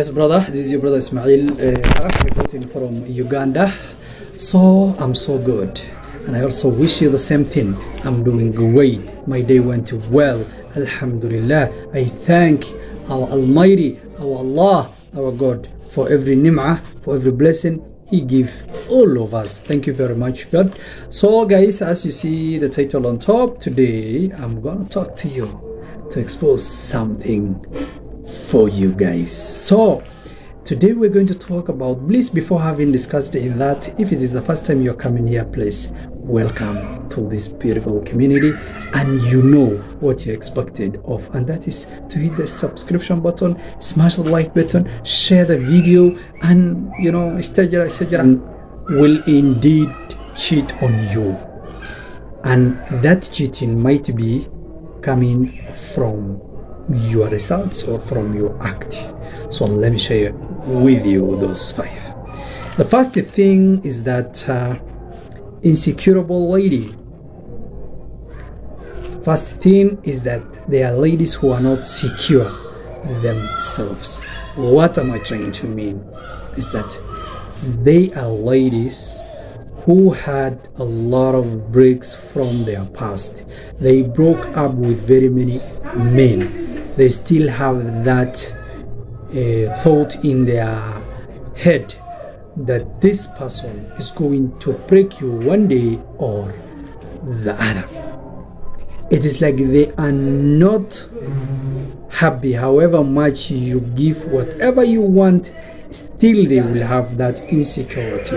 Yes, brother. This is your brother Ismail. Uh, reporting from Uganda. So I'm so good, and I also wish you the same thing. I'm doing great. My day went well. Alhamdulillah. I thank our Almighty, our Allah, our God, for every nim'ah, for every blessing He give all of us. Thank you very much, God. So, guys, as you see the title on top, today I'm gonna talk to you to expose something for you guys. So, today we're going to talk about bliss. Before having discussed in that, if it is the first time you're coming here, please welcome to this beautiful community and you know what you're expected of and that is to hit the subscription button smash the like button share the video and you know will indeed cheat on you and that cheating might be coming from your results or from your act. So let me share with you those five. The first thing is that uh, insecurable lady. First thing is that they are ladies who are not secure themselves. What am i trying to mean? Is that they are ladies who had a lot of breaks from their past. They broke up with very many men they still have that uh, thought in their head that this person is going to break you one day or the other. It is like they are not happy, however much you give whatever you want, still they will have that insecurity.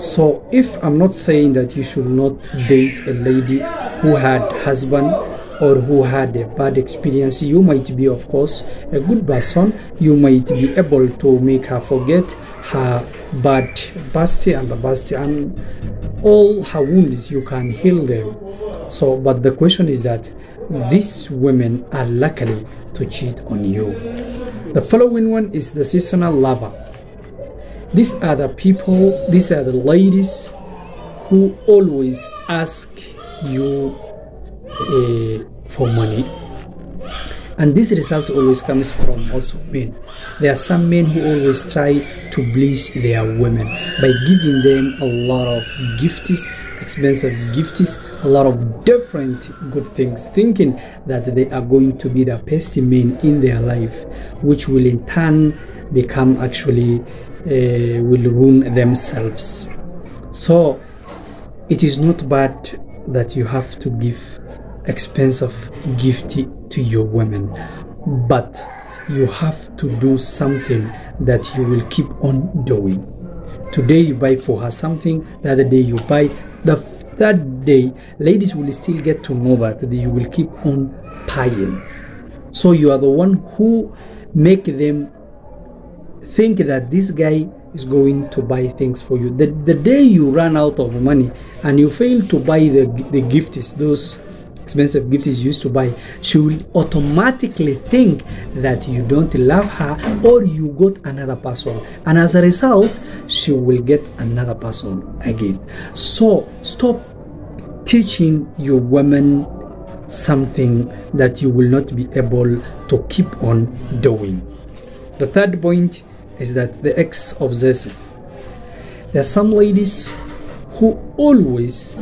So, if I'm not saying that you should not date a lady who had husband or who had a bad experience, you might be, of course, a good person. You might be able to make her forget her bad past and the past and all her wounds. You can heal them. So, but the question is that these women are likely to cheat on you. The following one is the seasonal lover. These are the people, these are the ladies who always ask you for money. And this result always comes from also men. There are some men who always try to please their women by giving them a lot of gifts expensive gifts a lot of different good things thinking that they are going to be the best men in their life which will in turn become actually uh, will ruin themselves. So it is not bad that you have to give expensive gift to your women. But you have to do something that you will keep on doing. Today you buy for her something the other day you buy the third day ladies will still get to know that you will keep on paying so you are the one who make them think that this guy is going to buy things for you. The, the day you run out of money and you fail to buy the, the gifts those expensive gifts is used to buy she will automatically think that you don't love her or you got another person. And as a result she will get another person again. So stop teaching your woman something that you will not be able to keep on doing. The third point is that the ex obsessive there are some ladies who always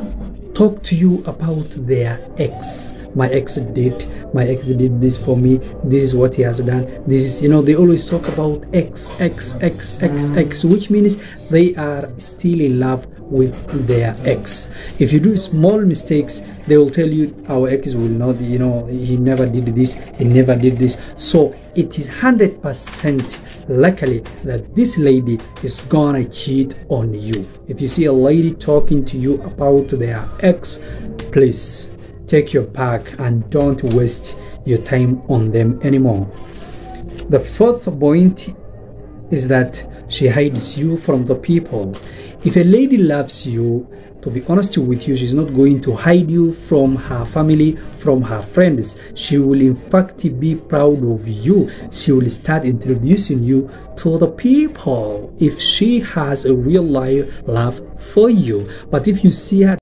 talk to you about their ex. My ex did my ex did this for me. This is what he has done. This is you know they always talk about ex ex ex ex ex which means they are still in love with their ex. If you do small mistakes they will tell you our ex will not you know he never did this he never did this. So it is 100% likely that this lady is gonna cheat on you. If you see a lady talking to you about their ex please take your pack and don't waste your time on them anymore. The fourth point is that she hides you from the people if a lady loves you to be honest with you she's not going to hide you from her family from her friends. She will in fact be proud of you. She will start introducing you to the people if she has a real life love for you. But if you see her